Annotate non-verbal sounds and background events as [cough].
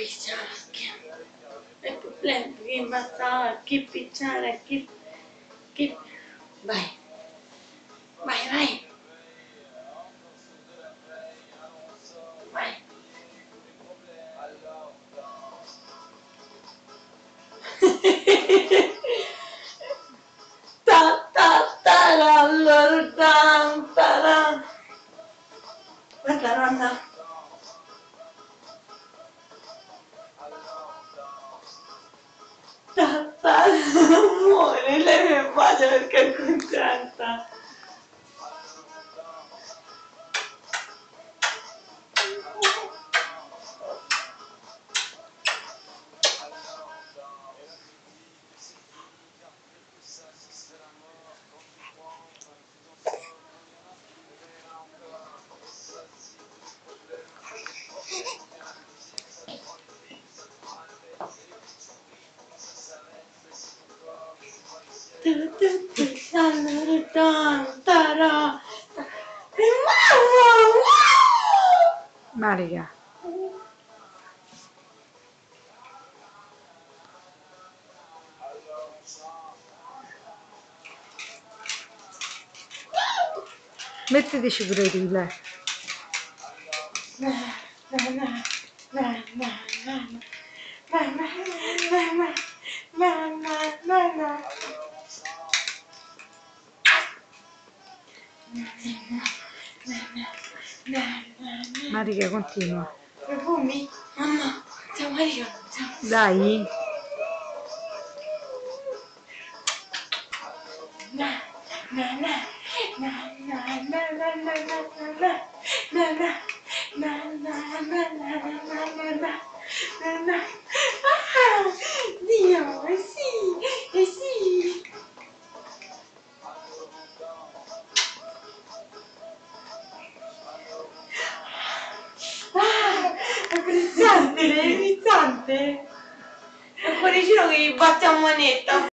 pichara Ay, problema, que masala, que pichara, que... que... Vai. Vai, bye, Vai. [laughs] ta ta ta ra lor ta ta ra. Ta ta ra ta [laughs] muore, lei mi bacia perché è contenta. Pure i rille. Na, na, na, na, na, na, na, na, na, na, na, na, na, Marica, continua. Profumi? Mamma, stiamo arrivando. Stiamo... Dai. È frizzante. È il cuoricino che gli batte a manetta.